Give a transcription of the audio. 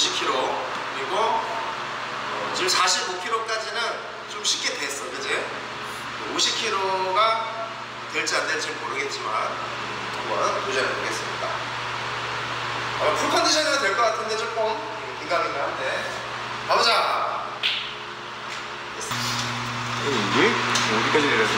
50kg. 그리고 어, 지금 45kg까지는 좀 쉽게 됐어, 그지? 50kg가 될지 안 될지 모르겠지만 한번 도전해 보겠습니다. 아마 풀 컨디션이 될것 같은데 조금 긴가민가 한데 가보자. 이게 어디까지 내려서